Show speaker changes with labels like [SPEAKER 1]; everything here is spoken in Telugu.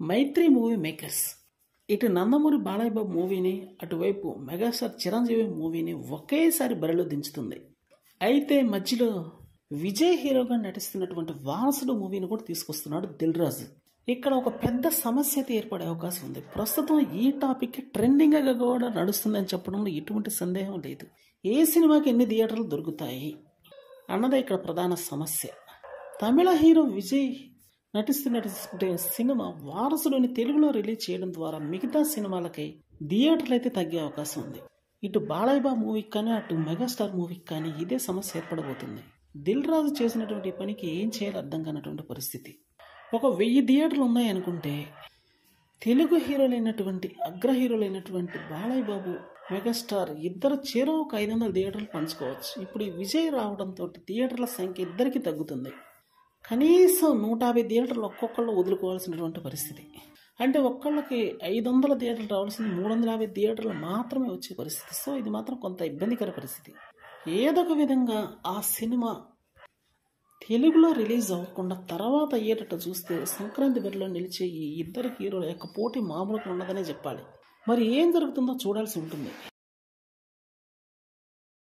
[SPEAKER 1] మైత్రి మూవీ మేకర్స్ ఇటు నందమూరి బాలయ్య బాబు మూవీని అటువైపు మెగాస్టార్ చిరంజీవి మూవీని ఒకేసారి బరిలో దించుతుంది. అయితే మధ్యలో విజయ్ హీరోగా నటిస్తున్నటువంటి వారసుడు మూవీని కూడా తీసుకొస్తున్నాడు దిల్ రాజు ఇక్కడ ఒక పెద్ద సమస్య అయితే ఏర్పడే అవకాశం ఉంది. ప్రస్తుతం ఈ టాపిక్ ట్రెండింగ్గా కూడా నడుస్తుందని చెప్పడంలో ఎటువంటి సందేహం లేదు. ఏ సినిమాకి ఎన్ని థియేటర్లు దొరుకుతాయి? అన్నదే ఇక్కడ ప్రధాన సమస్య. తమిళ హీరో విజయ్ నటిస్తున్నటువంటి సినిమా వారసులోని తెలుగులో రిలీజ్ చేయడం ద్వారా మిగతా సినిమాలకి థియేటర్లు అయితే తగ్గే అవకాశం ఉంది. ఇటు బాలయ్యబా మూవీకి కానీ అటు మెగాస్టార్ మూవీకి కానీ ఇదే సమస్య ఏర్పడబోతుంది. దిల్ రాజు చేసినటువంటి పనికి ఏం చేయాలో అర్థం కానటువంటి పరిస్థితి. ఒక వెయ్యి థియేటర్లు ఉన్నాయనుకుంటే తెలుగు హీరోలైనటువంటి అగ్ర హీరోలైనటువంటి బాలయ్య బాబు మెగాస్టార్ ఇద్దరు చేరో ఒక ఐదు వందల థియేటర్లు పంచుకోవచ్చు. ఇప్పుడు ఈ విజయ్ రావడంతో థియేటర్ల సంఖ్య ఇద్దరికి తగ్గుతుంది. కనీసం నూట యాభై థియేటర్లు ఒక్కొక్కళ్ళు వదులుకోవాల్సినటువంటి పరిస్థితి. అంటే ఒక్కళ్ళకి ఐదు వందల థియేటర్లు రావాల్సింది మూడు వందల యాభై థియేటర్లు మాత్రమే వచ్చే పరిస్థితి. సో ఇది మాత్రం కొంత ఇబ్బందికర పరిస్థితి. ఏదొక విధంగా ఆ సినిమా తెలుగులో రిలీజ్ అవ్వకుండా తర్వాత అయ్యేటట్టు చూస్తే సంక్రాంతి బరిలో నిలిచే ఈ ఇద్దరు హీరోల యొక్క పోటీ మామూలుగా ఉన్నదనే చెప్పాలి. మరి ఏం జరుగుతుందో చూడాల్సి ఉంటుంది.